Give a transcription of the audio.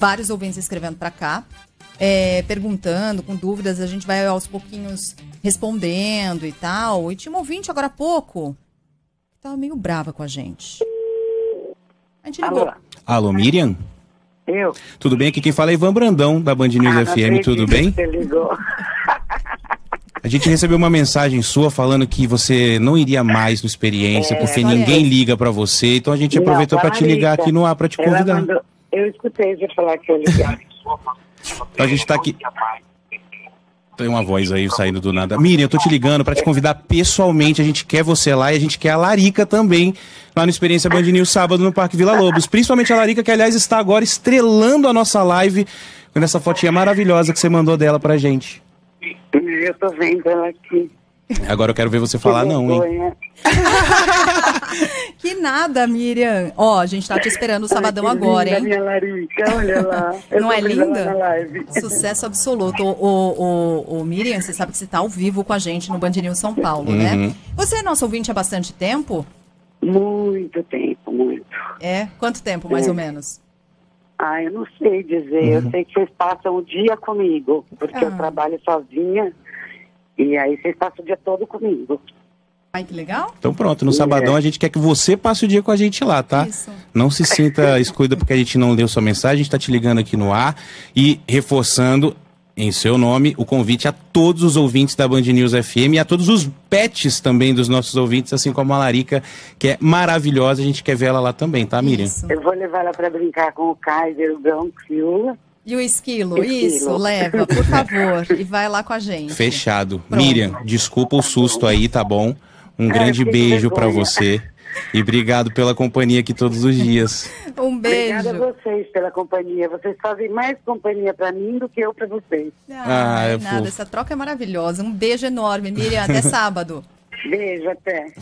vários ouvintes escrevendo para cá, é, perguntando, com dúvidas, a gente vai aos pouquinhos respondendo e tal. E tinha um ouvinte agora há pouco que tava meio brava com a gente. A gente ligou. Alô, Alô, Miriam? eu? Tudo bem? Aqui quem fala é Ivan Brandão, da Band News Ah, FM, tudo bem? Você ligou. A gente recebeu uma mensagem sua falando que você não iria mais no Experiência, É, porque ninguém aí. liga pra você, então a gente aproveitou pra te ligar aqui no ar pra te Ela convidar. mandou- Eu escutei você falar que eu ligar. Então a gente tá aqui. Tem uma voz aí saindo do nada. Miriam, eu tô te ligando pra te convidar pessoalmente. A gente quer você lá e a gente quer a Larica também, lá no Experiência Band News sábado no Parque Vila Lobos. Principalmente a Larica, que aliás está agora estrelando a nossa live com essa fotinha maravilhosa que você mandou dela pra gente. Eu tô vendo ela aqui. Agora eu quero ver você falar não, hein? Que nada, Miriam. Ó, a gente tá te esperando o sabadão Ai, agora, linda hein? minha Larica, olha lá. Eu Não é linda? Sucesso absoluto. O, o, o, o Miriam, você sabe que você tá ao vivo com a gente no Band News São Paulo, né? Uhum. Você é nosso ouvinte há bastante tempo? Muito tempo, muito. É? Quanto tempo, mais É. ou menos? Ah, eu não sei dizer. Eu sei que vocês passam o dia comigo, porque Ah. eu trabalho sozinha. E aí vocês passam o dia todo comigo. Ai, que legal. Então pronto, no sabadão a gente quer que você passe o dia com a gente lá, tá? Isso. Não se sinta excluída porque a gente não leu sua mensagem, a gente tá te ligando aqui no ar e reforçando em seu nome o convite a todos os ouvintes da Band News FM e a todos os pets também dos nossos ouvintes, assim como a Larica, que é maravilhosa, a gente quer ver ela lá também, tá, Miriam? Isso. Eu vou levar ela para brincar com o Kaiser, o Bronx e o... E o esquilo? Esquilo. Isso, leva, por favor. e vai lá com a gente. Fechado. Pronto. Miriam, desculpa o susto aí, tá bom? Um grande beijo pra vergonha. você e obrigado pela companhia aqui todos os dias. Um beijo. Obrigada a vocês pela companhia. Vocês fazem mais companhia para mim do que eu para vocês. Ah, Ai, é nada, fofo. essa troca é maravilhosa. Um beijo enorme, Miriam. Até sábado. Beijo, até.